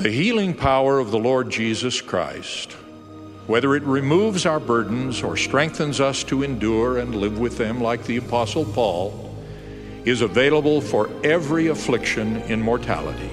The healing power of the Lord Jesus Christ, whether it removes our burdens or strengthens us to endure and live with them like the Apostle Paul, is available for every affliction in mortality.